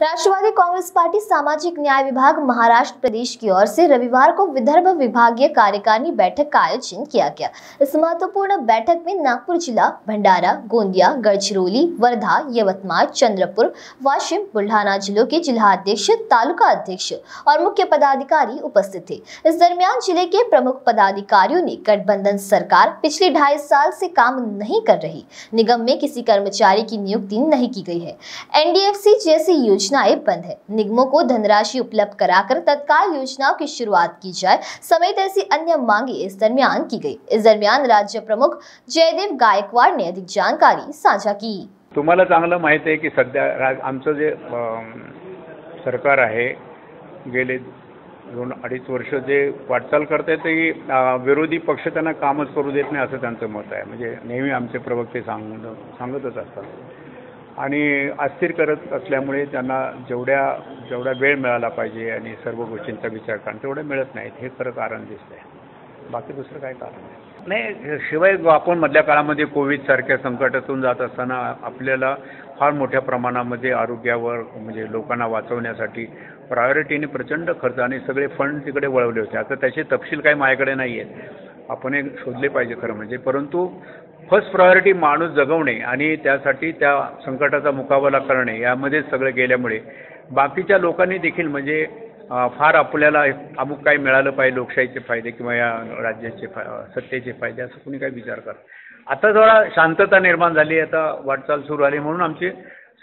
Rashtrawadi Congress party सामाजिक न्याय विभाग महाराष्ट्र प्रदेश की ओर से रविवार को विदर्भ विभागीय कार्यकारिणी बैठक का आयोजन किया गया। इस महत्वपूर्ण बैठक में नागपुर जिला, भंडारा, गोंदिया, गढ़चिरौली, वर्धा, यवतमाल, चंद्रपुर, वाशिम बुल्ढाना जिलों के जिला अध्यक्ष, तालुका अध्यक्ष और मुख्य पदाधिकारी उपस्थित थे। इस दरमियान ज़िले के प्रमुख पदाधिकारियों ने गठबंधन सरकार पिछले ढाई साल से काम नहीं कर रही। निगम में किसी कर्मचारी की नियुक्ति नहीं की गई है। एनडीएफसी जैसी योजनाएं बंद है। निगमों को धनराशि उपलब्ध कराकर तत्काल योजनाओं की शुरुआत की जाए समेत ऐसी अन्य मांगे इस दरमियान की गई। इस दरमियान राज्य प्रमुख जयदेव गायकवाड ने अधिक जानकारी साझा की। तुम्हाला चांगलं माहीत आहे की सध्या राज आमचं जे सरकार आहे गेले दोन अडीच वर्ष जे वाटचाल करते ते विरोधी पक्ष त्यांना कामच करू देत नाही असं त्यांचं मत आहे. म्हणजे नेहमी आमचे प्रवक्ते सांग सांगतच असतात. आणि अस्थिर करत असल्यामुळे त्यांना जेवढ्या जेवढा वेळ मिळाला पाहिजे आणि सर्व गोष्टींचा विचार करणं तेवढं मिळत नाहीत. हे खरं कारण दिसतंय. बाकी दुसरं काय कारण नाही नाही शिवाय आपण मधल्या काळामध्ये कोविडसारख्या संकटातून जात असताना आपल्याला फार मोठ्या प्रमाणामध्ये आरोग्यावर म्हणजे लोकांना वाचवण्यासाठी प्रायोरिटीने प्रचंड खर्च आणि सगळे फंड तिकडे वळवले होते. आता त्याचे तपशील काही माझ्याकडे नाही आहेत आपण एक शोधले पाहिजे खरं म्हणजे. परंतु फर्स्ट प्रायोरिटी माणूस जगवणे आणि त्यासाठी त्या संकटाचा मुकाबला करणे यामध्येच सगळं गेल्यामुळे. बाकीच्या लोकांनी देखील म्हणजे फार आपल्याला अमुक काही मिळालं पाहिजे लोकशाहीचे फायदे किंवा या राज्याचे फा सत्तेचे फायदे असं कुणी काही विचार करत आता जरा शांतता निर्माण झाली आता वाटचाल सुरू आली म्हणून आमचे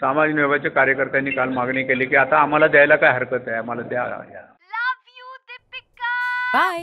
सामाजिक विभागाच्या कार्यकर्त्यांनी काल मागणी केली की आता आम्हाला द्यायला काय हरकत आहे? आम्हाला द्या या. बाय